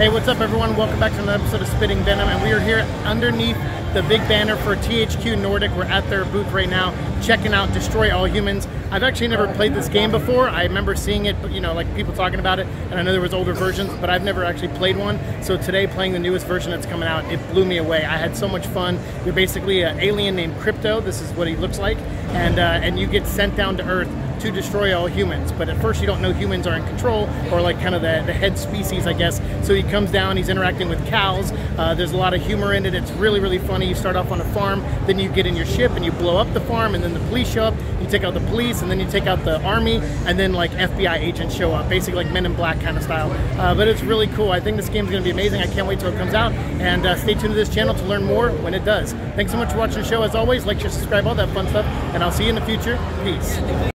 Hey, what's up, everyone? Welcome back to another episode of Spitting Venom, and we are here underneath the big banner for THQ Nordic. We're at their booth right now, checking out Destroy All Humans. I've actually never played this game before. I remember seeing it, but you know, like people talking about it, and I know there was older versions, but I've never actually played one. So today, playing the newest version that's coming out, it blew me away. I had so much fun. You're basically an alien named Crypto. This is what he looks like, and uh, and you get sent down to Earth to destroy all humans. But at first, you don't know humans are in control or like kind of the, the head species, I guess. So he comes down, he's interacting with cows. Uh, there's a lot of humor in it. It's really, really funny. You start off on a farm, then you get in your ship and you blow up the farm, and then the police show up. You take out the police, and then you take out the army, and then like FBI agents show up, basically like Men in Black kind of style. Uh, but it's really cool. I think this game is going to be amazing. I can't wait till it comes out. And uh, stay tuned to this channel to learn more when it does. Thanks so much for watching the show. As always, like, share, subscribe, all that fun stuff. And I'll see you in the future. Peace.